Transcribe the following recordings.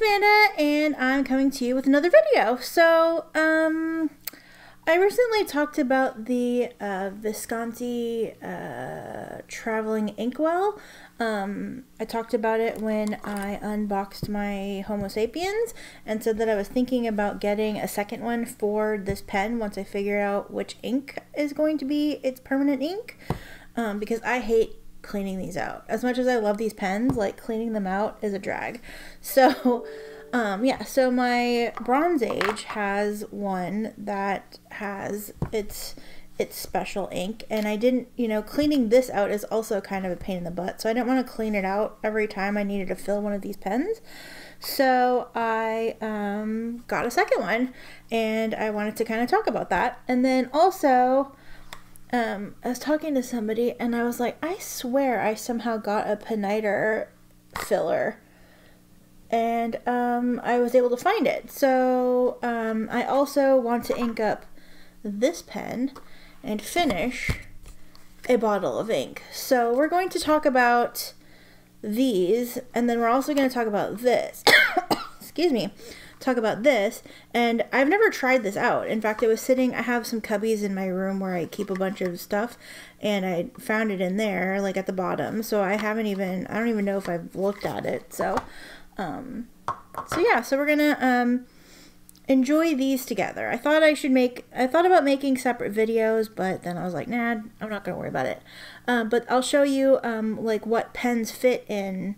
it's Amanda, and I'm coming to you with another video. So, um, I recently talked about the uh, Visconti uh, Traveling Inkwell. Um, I talked about it when I unboxed my Homo sapiens and said that I was thinking about getting a second one for this pen once I figure out which ink is going to be its permanent ink. Um, because I hate cleaning these out. As much as I love these pens, like cleaning them out is a drag. So, um, yeah, so my Bronze Age has one that has its its special ink and I didn't, you know, cleaning this out is also kind of a pain in the butt. So I didn't want to clean it out every time I needed to fill one of these pens. So I um, got a second one and I wanted to kind of talk about that. And then also um, I was talking to somebody and I was like, I swear I somehow got a Pineider filler. And um, I was able to find it. So um, I also want to ink up this pen and finish a bottle of ink. So we're going to talk about these and then we're also going to talk about this. Excuse me talk about this. And I've never tried this out. In fact, it was sitting, I have some cubbies in my room where I keep a bunch of stuff. And I found it in there, like at the bottom. So I haven't even, I don't even know if I've looked at it. So, um, so yeah, so we're to, um, enjoy these together. I thought I should make, I thought about making separate videos, but then I was like, nah, I'm not going to worry about it. Um, but I'll show you, um, like what pens fit in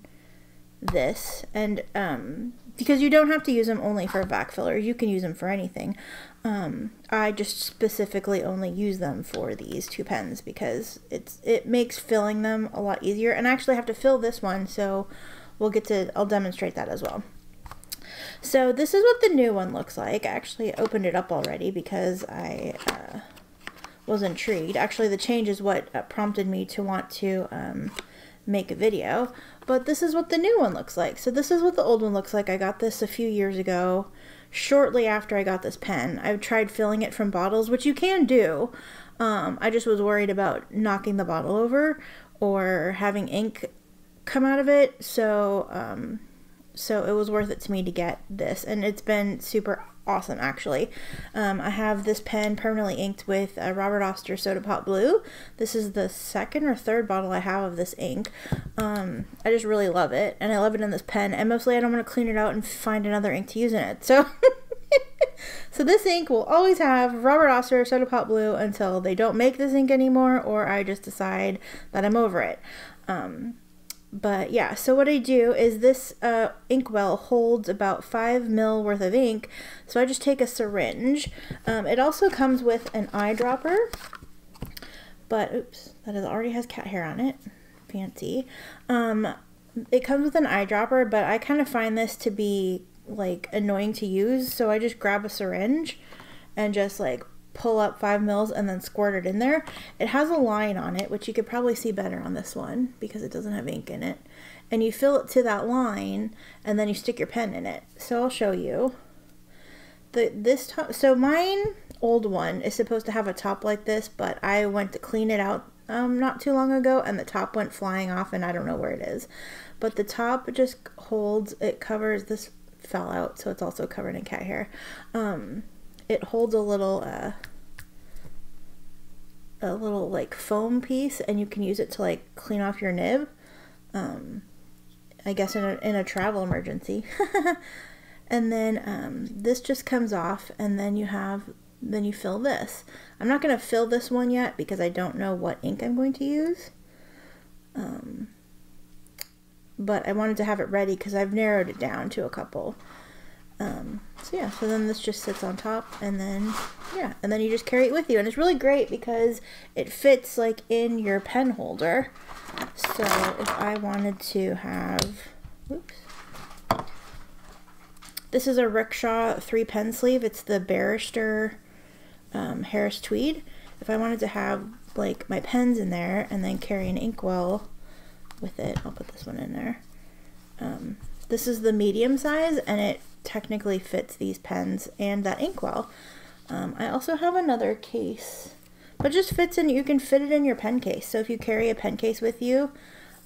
this and, um, because you don't have to use them only for a. You can use them for anything. Um, I just specifically only use them for these two pens because it's it makes filling them a lot easier. And I actually have to fill this one, so we'll get to, I'll demonstrate that as well. So this is what the new one looks like. I actually opened it up already because I uh, was intrigued. Actually, the change is what uh, prompted me to want to um, make a video. But this is what the new one looks like. So this is what the old one looks like. I got this a few years ago, shortly after I got this pen. I've tried filling it from bottles, which you can do. Um, I just was worried about knocking the bottle over or having ink come out of it. So, um, so it was worth it to me to get this. And it's been super awesome actually. Um, I have this pen permanently inked with a Robert Oster Soda Pop Blue. This is the second or third bottle I have of this ink. Um, I just really love it and I love it in this pen and mostly I don't want to clean it out and find another ink to use in it. So so this ink will always have Robert Oster Soda Pop Blue until they don't make this ink anymore or I just decide that I'm over it. Um, but yeah, so what I do is this uh, inkwell holds about 5 mil worth of ink, so I just take a syringe. Um, it also comes with an eyedropper, but oops, that is, already has cat hair on it. Fancy. Um, it comes with an eyedropper, but I kind of find this to be like annoying to use, so I just grab a syringe and just like pull up five mils and then squirt it in there. It has a line on it, which you could probably see better on this one because it doesn't have ink in it. And you fill it to that line and then you stick your pen in it. So I'll show you. The this top, so mine old one is supposed to have a top like this, but I went to clean it out um, not too long ago and the top went flying off and I don't know where it is. But the top just holds, it covers, this fell out so it's also covered in cat hair. Um, it holds a little uh, a little like foam piece and you can use it to like clean off your nib um, I guess in a, in a travel emergency. And then um, this just comes off and then you have then you fill this. I'm not going to fill this one yet because I don't know what ink I'm going to use um, but I wanted to have it ready because I've narrowed it down to a couple um, so yeah, so then this just sits on top and then, yeah, and then you just carry it with you. And it's really great because it fits like in your pen holder. So if I wanted to have, oops, this is a Rickshaw three pen sleeve. It's the Barrister um, Harris Tweed. If I wanted to have like my pens in there and then carry an inkwell with it, I'll put this one in there. Um, this is the medium size and it technically fits these pens and that inkwell. Um, I also have another case, but just fits in, you can fit it in your pen case. So if you carry a pen case with you,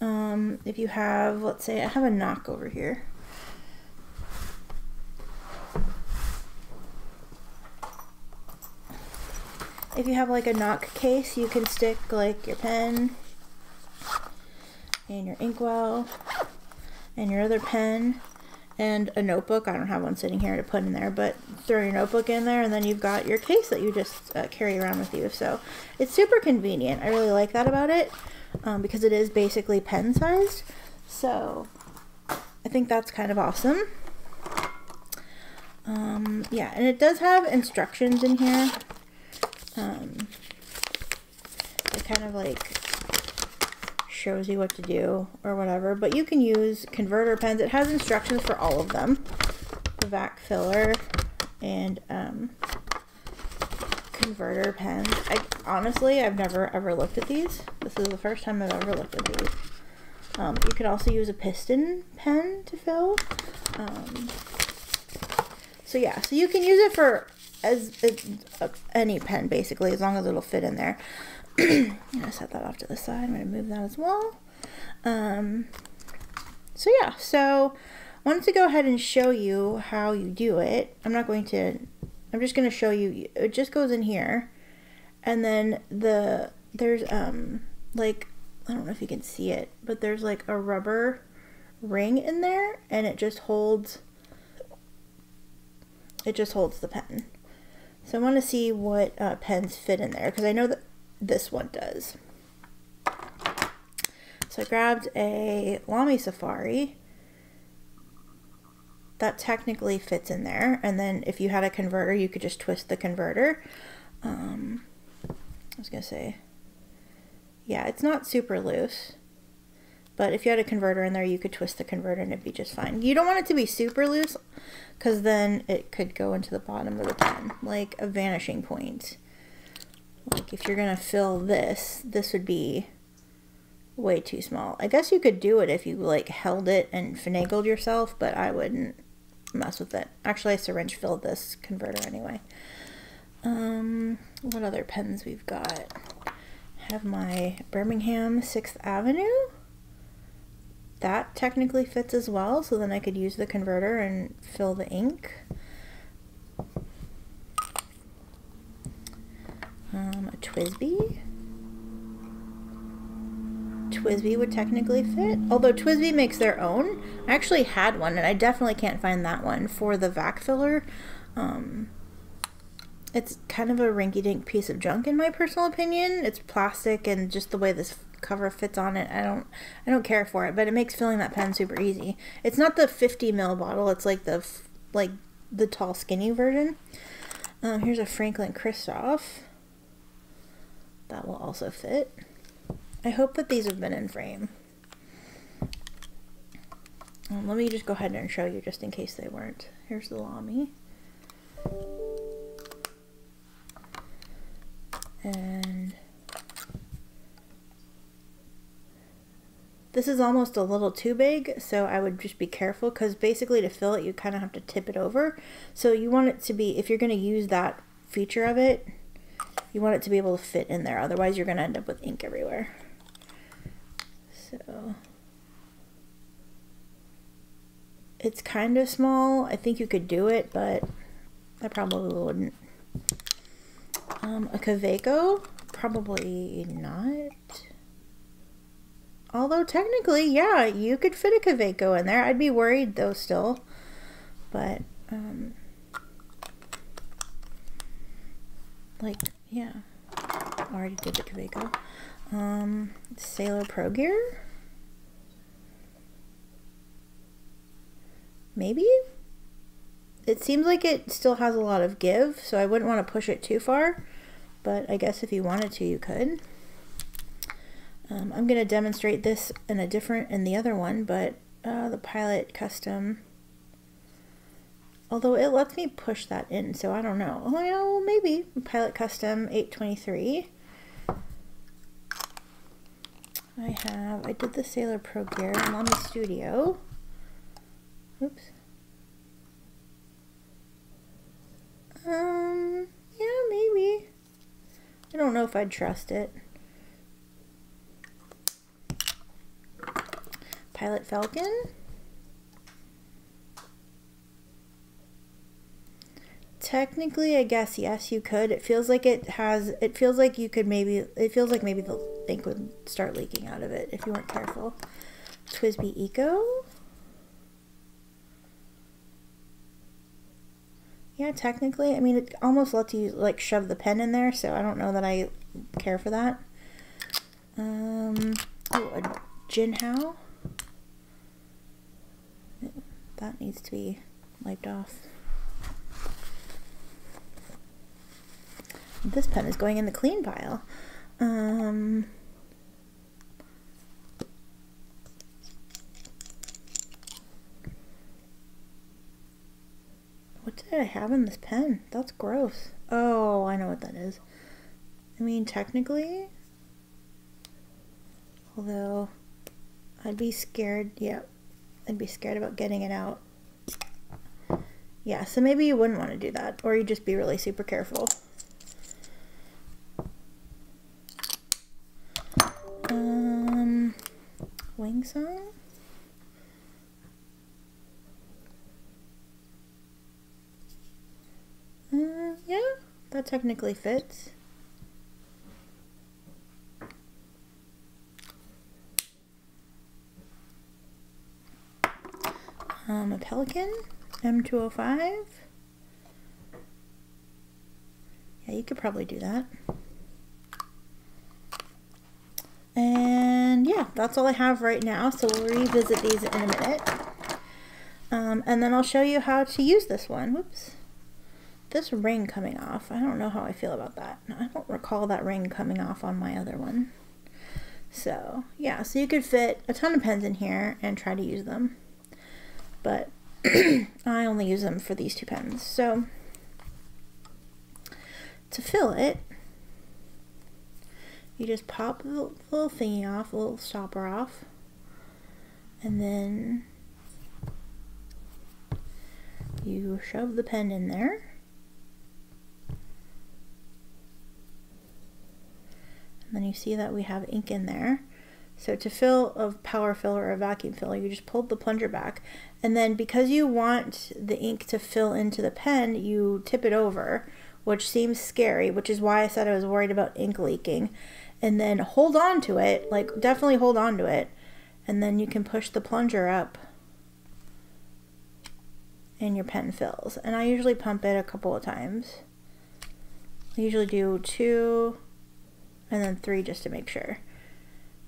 um, if you have, let's say I have a Nock over here. If you have like a Nock case, you can stick like your pen and your inkwell and your other pen and a notebook. I don't have one sitting here to put in there, but throw your notebook in there and then you've got your case that you just uh, carry around with you. So it's super convenient. I really like that about it um, because it is basically pen sized. So I think that's kind of awesome. Um, yeah, and it does have instructions in here. Um, it kind of like shows you what to do or whatever, but you can use converter pens. It has instructions for all of them. The vac filler and um, converter pens. I honestly, I've never ever looked at these. This is the first time I've ever looked at these. Um, you could also use a piston pen to fill. Um, so yeah, so you can use it for as, as uh, any pen basically, as long as it'll fit in there. I'm gonna set that off to the side. I'm gonna move that as well. Um, so yeah, so I wanted to go ahead and show you how you do it. I'm not going to. I'm just gonna show you. It just goes in here, and then the there's um like I don't know if you can see it, but there's like a rubber ring in there, and it just holds. It just holds the pen. So I want to see what uh, pens fit in there because I know that this one does. So I grabbed a Lamy Safari. That technically fits in there. And then if you had a converter, you could just twist the converter. Um, I was to say, yeah, it's not super loose. But if you had a converter in there, you could twist the converter and it'd be just fine. You don't want it to be super loose because then it could go into the bottom of the pen, like a vanishing point. Like if you're to fill this, this would be way too small. I guess you could do it if you like held it and finagled yourself, but I wouldn't mess with it. Actually, I syringe filled this converter anyway. Um, what other pens we've got? have my Birmingham 6th Avenue. That technically fits as well, so then I could use the converter and fill the ink. Um, a TWSBI. TWSBI would technically fit, although TWSBI makes their own. I actually had one, and I definitely can't find that one for the vac filler. Um, it's kind of a rinky-dink piece of junk in my personal opinion. It's plastic, and just the way this cover fits on it, I don't, I don't care for it. But it makes filling that pen super easy. It's not the 50 ml bottle. It's like the, like the tall, skinny version. Um, here's a Franklin Christoph. That will also fit. I hope that these have been in frame. Um, let me just go ahead and show you just in case they weren't. Here's the Lamy. And this is almost a little too big, so I would just be careful because basically to fill it, you kind of have to tip it over. So you want it to be, if you're going to use that feature of it, you want it to be able to fit in there. Otherwise, you're going to end up with ink everywhere. So it's kind of small. I think you could do it, but I probably wouldn't. Um, a Kaweco? Probably not. Although technically, yeah, you could fit a Kaweco in there. I'd be worried though still. But, um, like, yeah. Already did the Kaweco. Um, Sailor Pro Gear? Maybe? It seems like it still has a lot of give, so I wouldn't want to push it too far. But I guess if you wanted to, you could. Um, I'm going to demonstrate this in a different, in the other one, but uh, the Pilot Custom Although it lets me push that in, so I don't know. Oh, well, maybe. Pilot Custom 823. I have, I did the Sailor Pro Gear on the studio. Oops. Um, yeah, maybe. I don't know if I'd trust it. Pilot Falcon. Technically, I guess yes, you could. It feels like it has. It feels like you could maybe. It feels like maybe the ink would start leaking out of it if you weren't careful. TWSBI Eco. Yeah, technically, I mean, it almost lets you like shove the pen in there, so I don't know that I care for that. Um, oh, a Jinhao. That needs to be wiped off. This pen is going in the clean pile. Um, what did I have in this pen? That's gross. Oh, I know what that is. I mean, technically, although I'd be scared, yeah, I'd be scared about getting it out. Yeah, so maybe you wouldn't want to do that, or you'd just be really super careful. Um, Wing Sung? Uh, yeah, that technically fits. Um, a Pelikan, M205. Yeah, you could probably do that. And yeah, that's all I have right now. So we'll revisit these in a minute. Um, and then I'll show you how to use this one. Whoops. This ring coming off. I don't know how I feel about that. I don't recall that ring coming off on my other one. So yeah, so you could fit a ton of pens in here and try to use them but I only use them for these two pens. So to fill it, you just pop the little thingy off, the little stopper off, and then you shove the pen in there. And then you see that we have ink in there. So to fill a power filler or a vacuum filler, you just pull the plunger back. And then because you want the ink to fill into the pen, you tip it over, which seems scary, which is why I said I was worried about ink leaking. And then hold on to it, like definitely hold on to it. And then you can push the plunger up and your pen fills. And I usually pump it a couple of times. I usually do two and then three just to make sure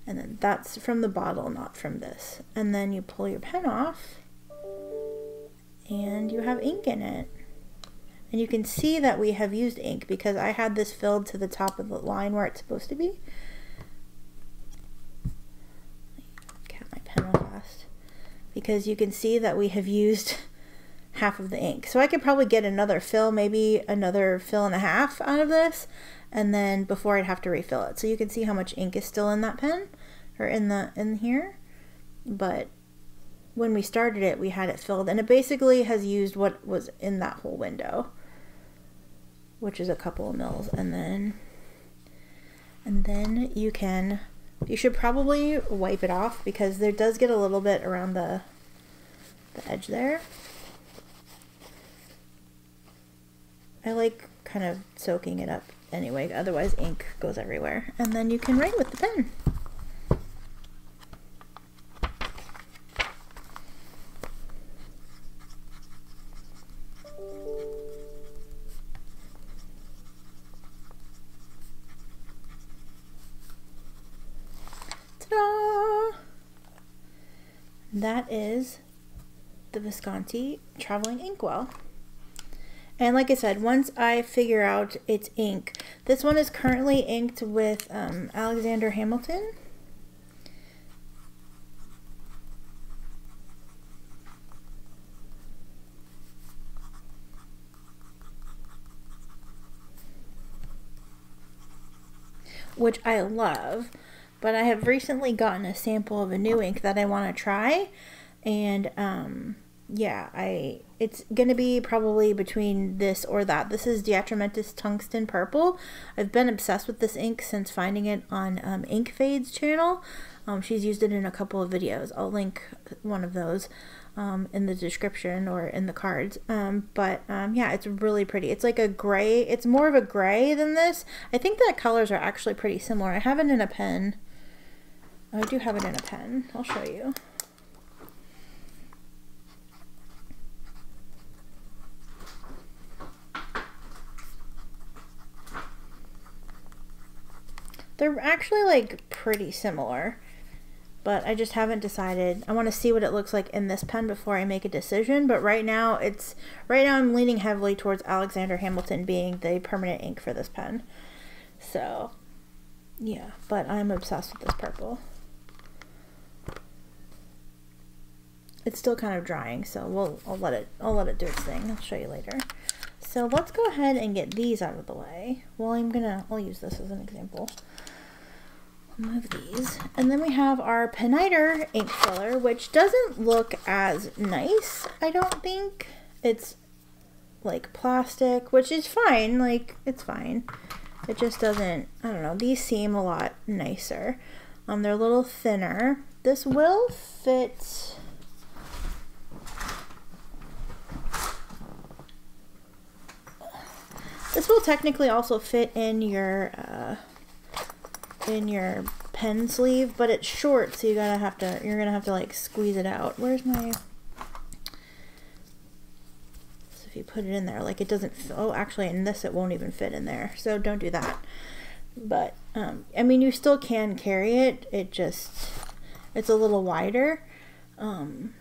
and then that's from the bottle not from this and then you pull your pen off and you have ink in it and you can see that we have used ink because I had this filled to the top of the line where it's supposed to be get my pen real fast because you can see that we have used half of the ink so I could probably get another fill maybe another fill and a half out of this and then before I'd have to refill it. So you can see how much ink is still in that pen or in the in here. But when we started it, we had it filled and it basically has used what was in that whole window, which is a couple of mils and then and then you can you should probably wipe it off because there does get a little bit around the the edge there. I like kind of soaking it up anyway, otherwise ink goes everywhere. And then you can write with the pen. That is the Visconti Traveling Inkwell. And like I said, once I figure out its ink, this one is currently inked with um, Alexander Hamilton. Which I love, but I have recently gotten a sample of a new ink that I want to try. And um, yeah, I it's gonna be probably between this or that. This is De Atramentis Tungsten Purple. I've been obsessed with this ink since finding it on um, Ink Fade's channel. Um, she's used it in a couple of videos. I'll link one of those. um, in the description or in the cards. Um, but um, yeah, it's really pretty. It's like a gray. It's more of a gray than this. I think that colors are actually pretty similar. I have it in a pen. I do have it in a pen. I'll show you. They're actually like pretty similar but I just haven't decided. I want to see what it looks like in this pen before I make a decision, but right now it's right now I'm leaning heavily towards Alexander Hamilton being the permanent ink for this pen. So, yeah, but I'm obsessed with this purple. It's still kind of drying, so we'll I'll let it I'll let it do its thing. I'll show you later. So let's go ahead and get these out of the way. Well, I'm gonna I'll use this as an example move these. And then we have our Pineider ink filler, which doesn't look as nice, I don't think. It's like plastic, which is fine, like, it's fine. It just doesn't, I don't know, these seem a lot nicer. Um, they're a little thinner. This will fit... This will technically also fit in your uh, in your pen sleeve, but it's short, so you gotta have to, you're gonna have to like squeeze it out. Where's my, so if you put it in there, like it doesn't, oh, actually in this it won't even fit in there, so don't do that. But, um, I mean, you still can carry it, it just, it's a little wider. Um,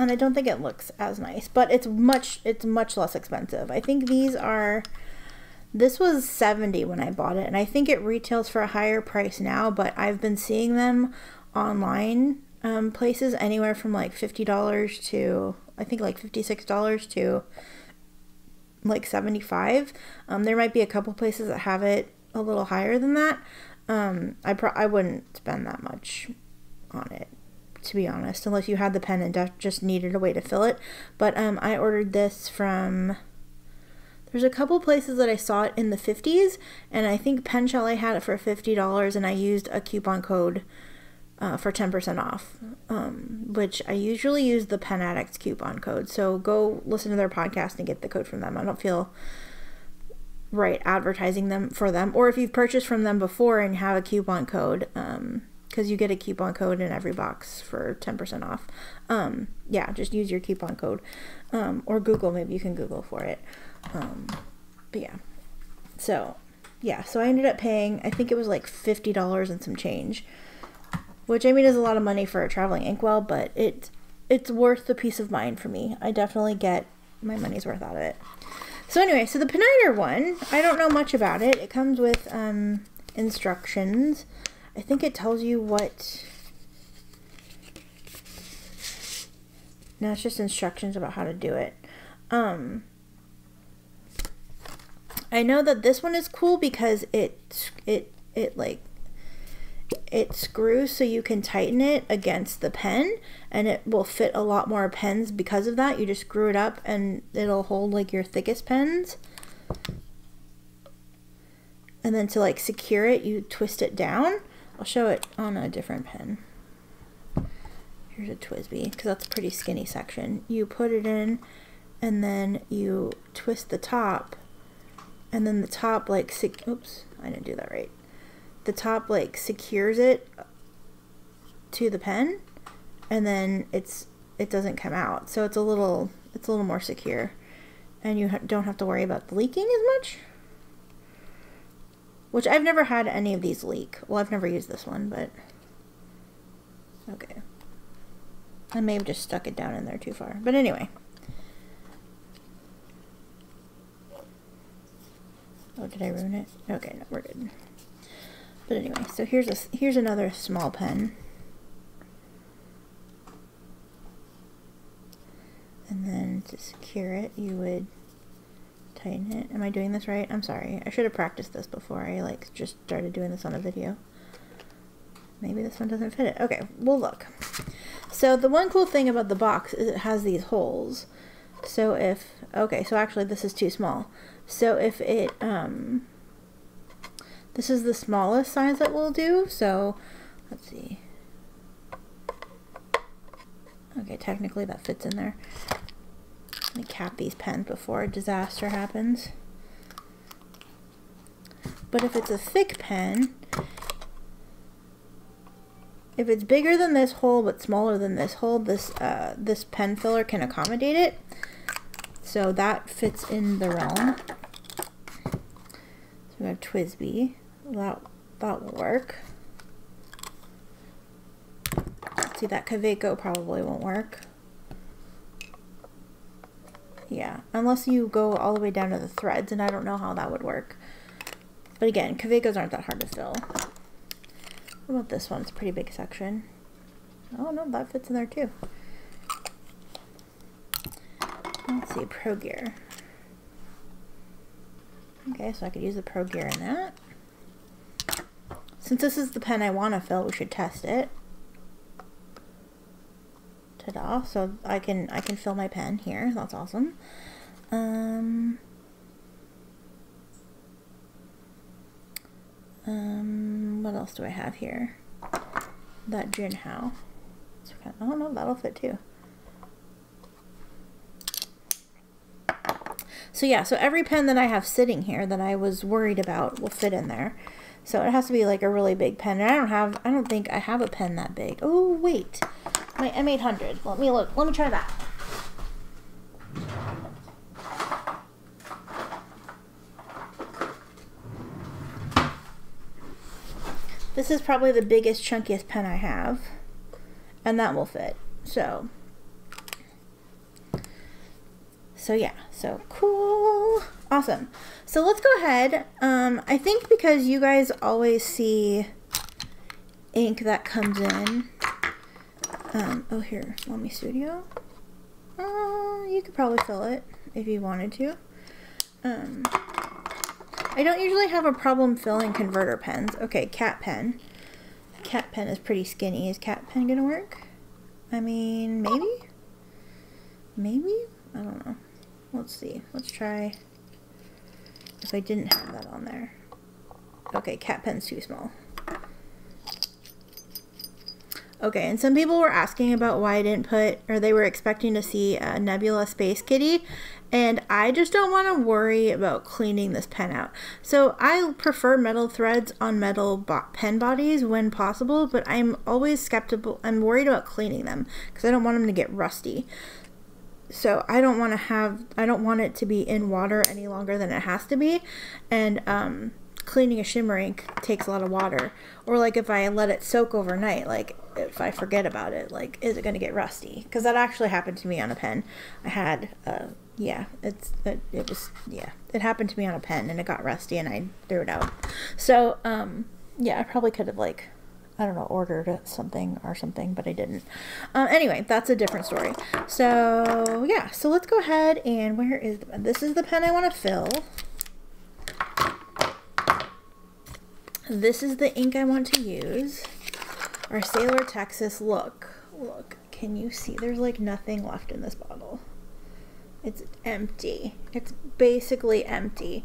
and I don't think it looks as nice, but it's much, it's much less expensive. I think these are this was 70 when I bought it, and I think it retails for a higher price now, but I've been seeing them online um, places anywhere from like $50 to I think like $56 to like 75 um, there might be a couple places that have it a little higher than that. Um, I, pro- I wouldn't spend that much on it to be honest unless you had the pen and just needed a way to fill it but um, I ordered this from there's a couple places that I saw it in the 50s, and I think Pen Chalet had it for $50, and I used a coupon code uh, for 10% off, um, which I usually use the Pen Addicts coupon code. So go listen to their podcast and get the code from them. I don't feel right advertising them for them. Or if you've purchased from them before and have a coupon code, um, because you get a coupon code in every box for 10% off. Um, yeah, just use your coupon code. Um, or Google, maybe you can Google for it. Um, but yeah. So, yeah, so I ended up paying, I think it was like $50 and some change. Which, I mean, is a lot of money for a traveling inkwell, but it, it's worth the peace of mind for me. I definitely get my money's worth out of it. So anyway, so the Pineider one, I don't know much about it. It comes with um, instructions. I think it tells you what... No, it's just instructions about how to do it. Um, I know that this one is cool because it it it like it screws so you can tighten it against the pen and it will fit a lot more pens because of that. You just screw it up and it'll hold like your thickest pens. And then to like secure it, you twist it down. I'll show it on a different pen. Here's a TWSBI because that's a pretty skinny section. You put it in and then you twist the top and then the top like oops I didn't do that right the top like secures it to the pen and then it's it doesn't come out so it's a little it's a little more secure and you don't have to worry about leaking as much which I've never had any of these leak well I've never used this one but okay I may have just stuck it down in there too far but anyway Oh, did I ruin it? Okay, no, we're good. But anyway, so here's a here's another small pen. And then to secure it, you would tighten it. Am I doing this right? I'm sorry. I should have practiced this before I like just started doing this on a video. Maybe this one doesn't fit it. Okay, we'll look. So the one cool thing about the box is it has these holes. So if, okay, so actually this is too small. So if it, um, this is the smallest size that we'll do. So let's see. Okay, technically that fits in there. Let me cap these pens before a disaster happens. But if it's a thick pen, if it's bigger than this hole but smaller than this hole, this uh, this pen filler can accommodate it. So that fits in the realm. So we have TWSBI. That, that will work. See, that Kaweco probably won't work. Yeah, unless you go all the way down to the threads, and I don't know how that would work. But again, Kawecos aren't that hard to fill. What about this one? It's a pretty big section. Oh no, that fits in there too. Let's see, Pro Gear. Okay, so I could use the Pro Gear in that. Since this is the pen I want to fill, we should test it. Ta-da! So I can I can fill my pen here. That's awesome. Um, um, what else do I have here? That Jinhao. Oh no, that'll fit too. So yeah, so every pen that I have sitting here that I was worried about will fit in there. So it has to be like a really big pen. And I don't have, I don't think I have a pen that big. Oh, wait. My M800. Let me look. Let me try that. This is probably the biggest, chunkiest pen I have. And that will fit. So, so yeah, so cool. Awesome. So let's go ahead. Um, I think because you guys always see ink that comes in. Um, oh, here, Lamy Studio. Uh, you could probably fill it if you wanted to. Um, I don't usually have a problem filling converter pens. Okay, cat pen. Cat pen is pretty skinny. Is cat pen gonna work? I mean, maybe? Maybe? I don't know. Let's see. Let's try if I didn't have that on there. Okay, cat pen's too small. Okay, and some people were asking about why I didn't put, or they were expecting to see a Nebula Space Kitty, and I just don't want to worry about cleaning this pen out. So I prefer metal threads on metal bo pen bodies when possible, but I'm always skeptical. I'm worried about cleaning them because I don't want them to get rusty. So I don't want to have, I don't want it to be in water any longer than it has to be. And um, cleaning a shimmer ink takes a lot of water. Or like if I let it soak overnight, like if I forget about it, like is it going to get rusty? Because that actually happened to me on a pen. I had, uh, yeah, it's it, it was yeah, it happened to me on a pen and it got rusty and I threw it out. So um, yeah, I probably could have like I don't know, ordered something or something, but I didn't. Uh, anyway, that's a different story. So yeah, so let's go ahead and where is the? This is the pen I want to fill. This is the ink I want to use. Our Sailor Texas, look, look, can you see? There's like nothing left in this bottle. It's empty. It's basically empty.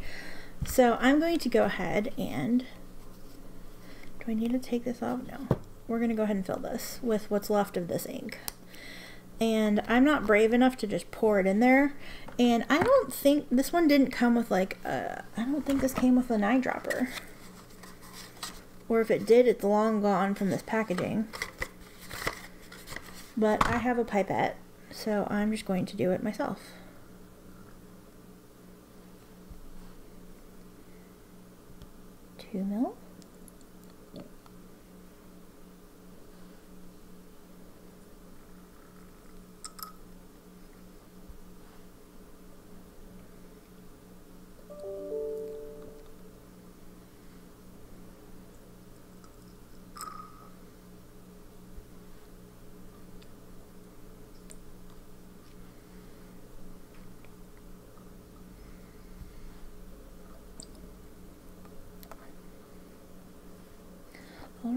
So I'm going to go ahead and do I need to take this off? No. We're going to go ahead and fill this with what's left of this ink. And I'm not brave enough to just pour it in there. And I don't think, this one didn't come with like, a, I don't think this came with an eyedropper. Or if it did, it's long gone from this packaging. But I have a pipette, so I'm just going to do it myself. Two mil.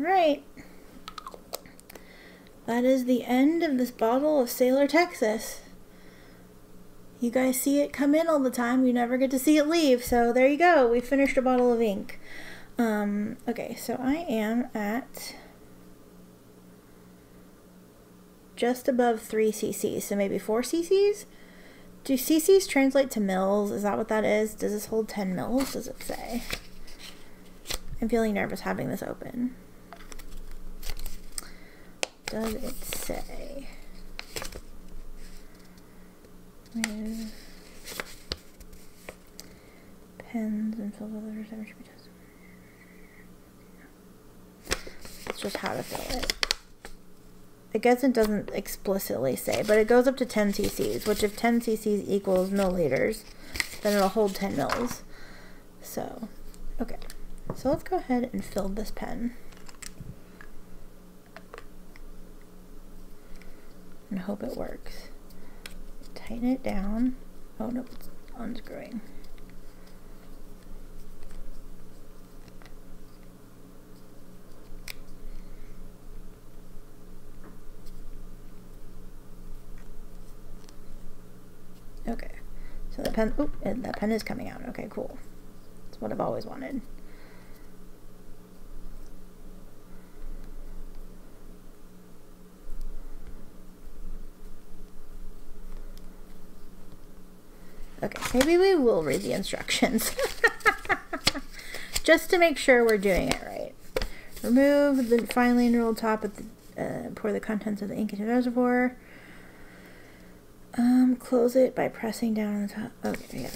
Right. That is the end of this bottle of Sailor Texas. You guys see it come in all the time. You never get to see it leave. So there you go. We finished a bottle of ink. Um, okay, so I am at just above 3 cc's, so maybe 4 cc's? Do cc's translate to mils? Is that what that is? Does this hold 10 mils? Does it say? I'm feeling nervous having this open. Does it say? With pens and fill others ever should be. It's just how to fill it. I guess it doesn't explicitly say, but it goes up to 10 cc's, which if 10 cc's equals milliliters, then it'll hold 10 mils. So, okay. So let's go ahead and fill this pen. And hope it works. Tighten it down. Oh no, it's unscrewing. Okay, so the pen, oh, the pen is coming out. Okay, cool. That's what I've always wanted. Okay, maybe we will read the instructions. Just to make sure we're doing it right. Remove the finely enrolled top of the, uh, pour the contents of the ink into the reservoir. Um, close it by pressing down on the top. Okay, yeah.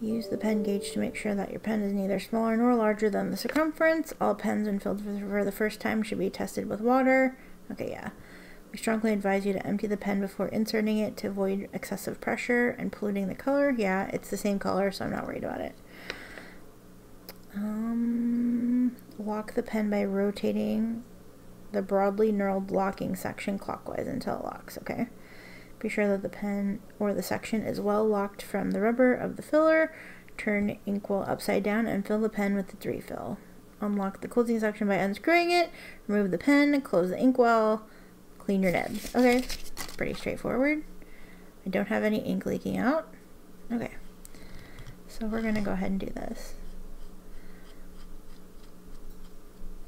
Use the pen gauge to make sure that your pen is neither smaller nor larger than the circumference. All pens when filled for the first time should be tested with water. Okay, yeah. We strongly advise you to empty the pen before inserting it to avoid excessive pressure and polluting the color. Yeah, it's the same color, so I'm not worried about it. Um, lock the pen by rotating the broadly knurled locking section clockwise until it locks, okay? Be sure that the pen or the section is well locked from the rubber of the filler. Turn inkwell upside down and fill the pen with its refill. Unlock the closing section by unscrewing it. Remove the pen, close the inkwell, clean your nibs. Okay, it's pretty straightforward. I don't have any ink leaking out. Okay, so we're gonna go ahead and do this.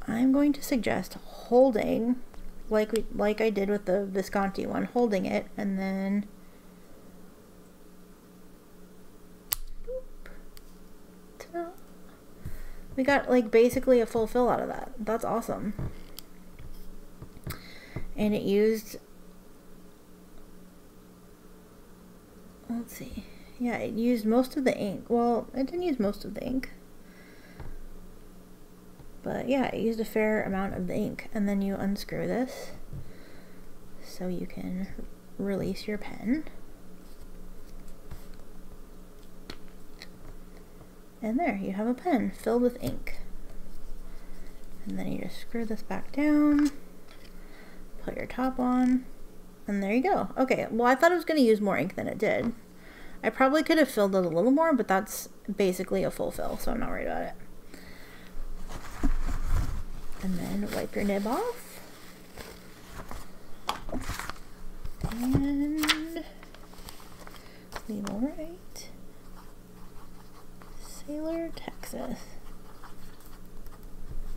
I'm going to suggest holding, like we like I did with the Visconti one, holding it and then we got like basically a full fill out of that. That's awesome and it used let's see. Yeah it used most of the ink. Well it didn't use most of the ink. But yeah it used a fair amount of the ink. And then you unscrew this so you can release your pen. And there you have a pen filled with ink. And then you just screw this back down put your top on, and there you go. Okay, well, I thought it was going to use more ink than it did. I probably could have filled it a little more, but that's basically a full fill, so I'm not worried about it. And then wipe your nib off. And leave all right. Sailor, Texas.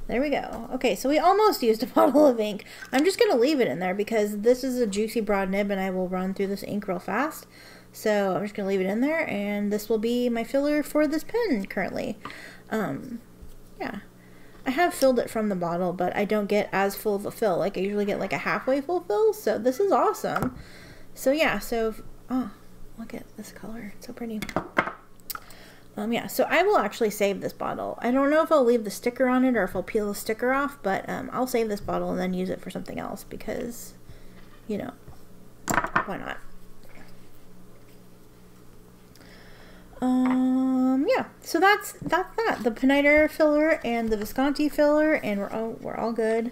There we go. Okay, so we almost used a bottle of ink. I'm just going to leave it in there because this is a juicy broad nib and I will run through this ink real fast. So I'm just going to leave it in there and this will be my filler for this pen currently. Um, yeah. I have filled it from the bottle, but I don't get as full of a fill. Like I usually get like a halfway full fill, so this is awesome. So yeah, so, oh, look at this color. It's so pretty. Um, yeah, so I will actually save this bottle. I don't know if I'll leave the sticker on it or if I'll peel the sticker off, but um, I'll save this bottle and then use it for something else because, you know, why not? Um, yeah, so that's that's that. The Pineider filler and the Visconti filler, and we're all we're all good.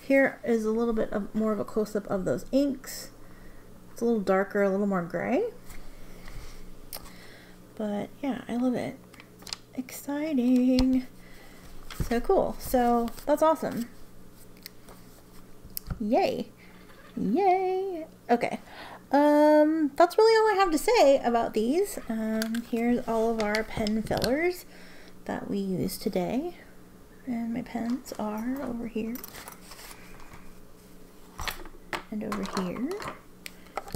Here is a little bit of more of a close up of those inks. It's a little darker, a little more gray. But yeah, I love it. Exciting. So cool. So that's awesome. Yay. Yay. Okay. Um, that's really all I have to say about these. Um, here's all of our pen fillers that we use today. And my pens are over here. and over here.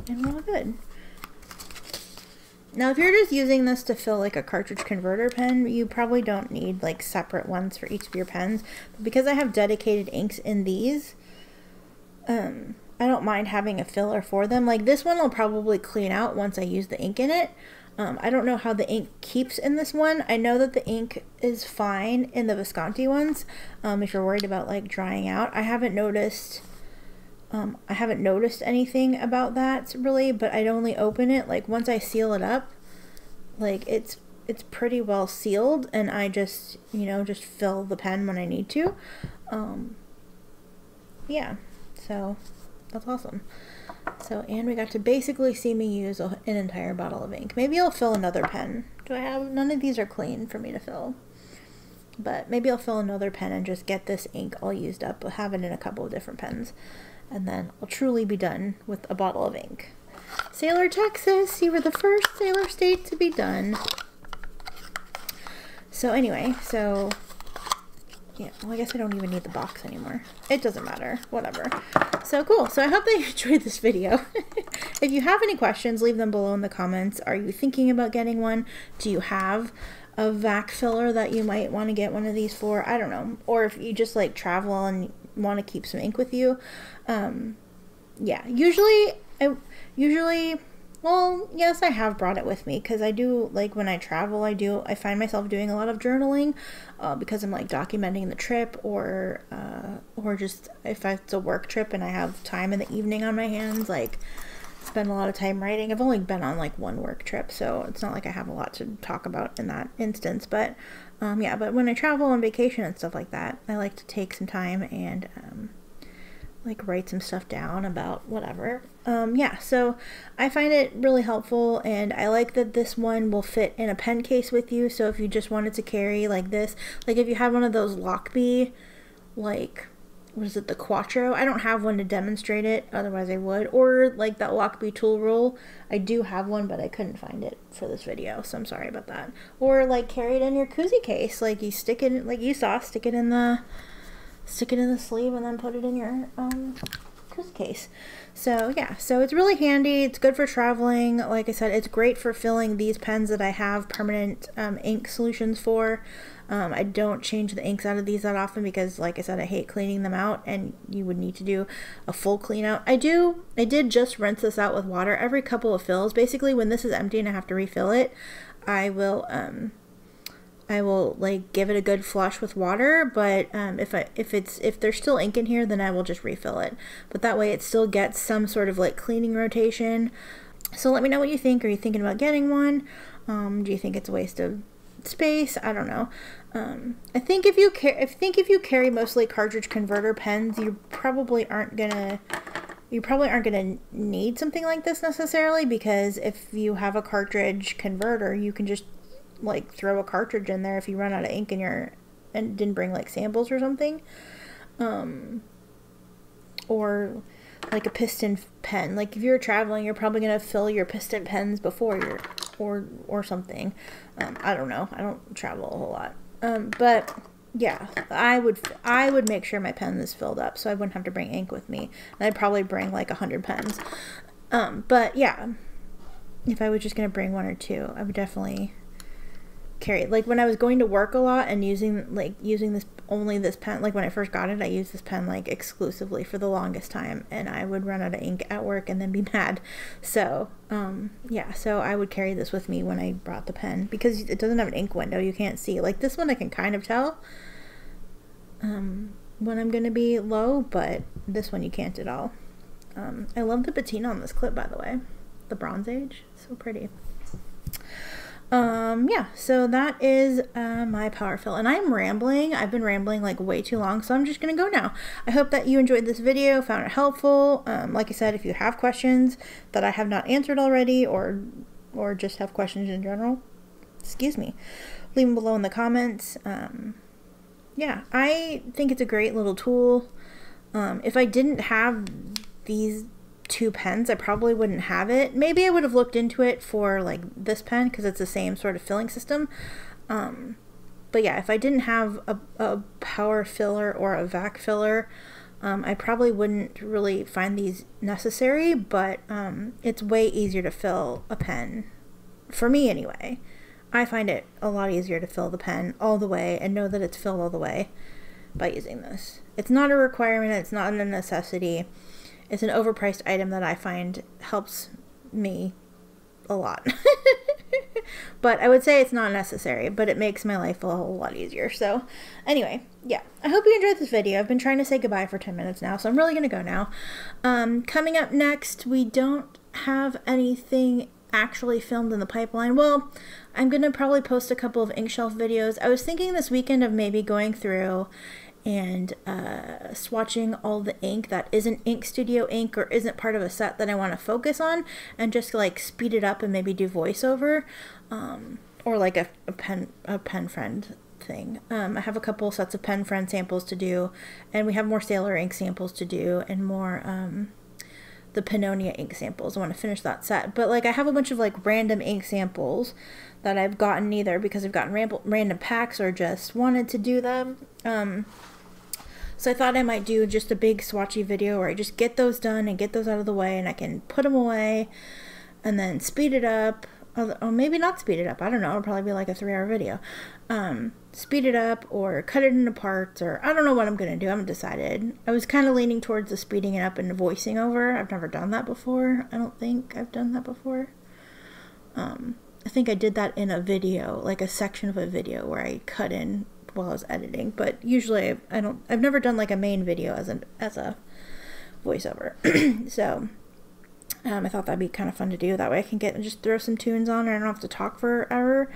And we're all good. Now, if you're just using this to fill like a cartridge converter pen, you probably don't need like separate ones for each of your pens. But because I have dedicated inks in these, um, I don't mind having a filler for them. Like this one will probably clean out once I use the ink in it. Um, I don't know how the ink keeps in this one. I know that the ink is fine in the Visconti ones. Um, if you're worried about like drying out, I haven't noticed um, I haven't noticed anything about that really, but I'd only open it like once I seal it up, like it's it's pretty well sealed, and I just you know just fill the pen when I need to. Um, yeah, so that's awesome. So and we got to basically see me use an entire bottle of ink. Maybe I'll fill another pen. Do I have none of these are clean for me to fill? But maybe I'll fill another pen and just get this ink all used up. have it in a couple of different pens and then I'll truly be done with a bottle of ink. Sailor, Texas, you were the first Sailor state to be done. So anyway, so yeah, well I guess I don't even need the box anymore. It doesn't matter, whatever. So cool, so I hope that you enjoyed this video. if you have any questions, leave them below in the comments. Are you thinking about getting one? Do you have a vac filler that you might want to get one of these for? I don't know. Or if you just like travel and want to keep some ink with you. Um, yeah, usually, I usually, well, yes, I have brought it with me because I do like when I travel. I do I find myself doing a lot of journaling uh, because I'm like documenting the trip or uh, or just if it's a work trip and I have time in the evening on my hands, like spend a lot of time writing. I've only been on like one work trip, so it's not like I have a lot to talk about in that instance. But um, yeah, but when I travel on vacation and stuff like that, I like to take some time and um, like write some stuff down about whatever. Um, yeah, so I find it really helpful, and I like that this one will fit in a pen case with you. So if you just wanted to carry like this, like if you had one of those Lochby, like what is it, the Quattro? I don't have one to demonstrate it, otherwise I would. Or like that Lochby tool roll. I do have one, but I couldn't find it for this video, so I'm sorry about that. Or like carry it in your koozie case, like you stick it, like you saw, stick it in the, stick it in the sleeve and then put it in your um, koozie case. So yeah, so it's really handy. It's good for traveling. Like I said, it's great for filling these pens that I have permanent um, ink solutions for. Um, I don't change the inks out of these that often because, like I said, I hate cleaning them out and you would need to do a full clean out. I do, I did just rinse this out with water every couple of fills. Basically, when this is empty and I have to refill it, I will, um, I will like give it a good flush with water, but um, if I if it's if there's still ink in here, then I will just refill it. But that way, it still gets some sort of like cleaning rotation. So let me know what you think. Are you thinking about getting one? Um, do you think it's a waste of space? I don't know. Um, I think if you I think if you carry mostly cartridge converter pens, you probably aren't gonna you probably aren't gonna need something like this necessarily because if you have a cartridge converter, you can just like throw a cartridge in there if you run out of ink in your and didn't bring like samples or something. Um, or like a piston pen. Like if you're traveling, you're probably gonna fill your piston pens before you're or or something. Um, I don't know. I don't travel a whole lot. Um, but yeah, I would I would make sure my pen is filled up so I wouldn't have to bring ink with me. And I'd probably bring like a hundred pens. Um, but yeah, if I was just gonna bring one or two, I would definitely carry like when I was going to work a lot and using like using this only this pen like when I first got it I used this pen like exclusively for the longest time and I would run out of ink at work and then be mad. So um yeah so I would carry this with me when I brought the pen because it doesn't have an ink window you can't see. Like this one I can kind of tell um when I'm gonna be low but this one you can't at all. Um I love the patina on this clip by the way. The Bronze Age so pretty um yeah so that is uh, my power fill and i'm rambling. I've been rambling like way too long so i'm just gonna go now. I hope that you enjoyed this video found it helpful. Um, like i said if you have questions that i have not answered already or or just have questions in general excuse me leave them below in the comments. Um, yeah i think it's a great little tool. Um, if i didn't have these two pens, I probably wouldn't have it. Maybe I would have looked into it for like this pen because it's the same sort of filling system. Um, but yeah, if I didn't have a, a power filler or a vac filler, Um, I probably wouldn't really find these necessary, but um, it's way easier to fill a pen. For me, anyway. I find it a lot easier to fill the pen all the way and know that it's filled all the way by using this. It's not a requirement, it's not a necessity. It's an overpriced item that I find helps me a lot. but I would say it's not necessary, but it makes my life a whole lot easier. So, anyway, yeah, I hope you enjoyed this video. I've been trying to say goodbye for 10 minutes now, so I'm really going to go now. Um, coming up next, we don't have anything actually filmed in the pipeline. Well, I'm going to probably post a couple of Inkshelf videos. I was thinking this weekend of maybe going through and uh, swatching all the ink that isn't Ink Studio ink or isn't part of a set that I want to focus on and just like speed it up and maybe do voiceover um, or like a, a pen a pen friend thing. Um, I have a couple sets of pen friend samples to do and we have more Sailor ink samples to do and more um, the Pannonia ink samples. I want to finish that set. But like I have a bunch of like random ink samples that I've gotten either because I've gotten random packs or just wanted to do them. Um, so I thought I might do just a big swatchy video where I just get those done and get those out of the way and I can put them away and then speed it up. Or maybe not speed it up. I don't know. It'll probably be like a three hour video. Um, speed it up or cut it into parts or I don't know what I'm going to do. I haven't decided. I was kind of leaning towards the speeding it up and voicing over. I've never done that before. I don't think I've done that before. Um, I think I did that in a video, like a section of a video where I cut in while I was editing. But usually I don't. I've never done like a main video as an as a voiceover. so um, I thought that'd be kind of fun to do. That way I can get and just throw some tunes on, and I don't have to talk forever,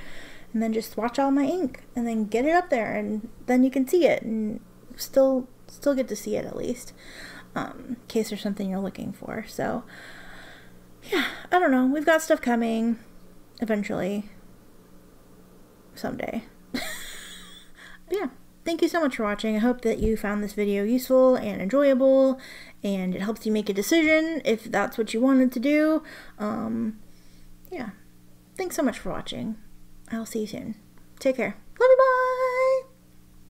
and then just watch all my ink, and then get it up there, and then you can see it, and still still get to see it at least, um, in case there's something you're looking for. So yeah, I don't know. We've got stuff coming eventually someday yeah, thank you so much for watching. I hope that you found this video useful and enjoyable and it helps you make a decision if that's what you wanted to do. Um, yeah, thanks so much for watching. I'll see you soon. Take care. Love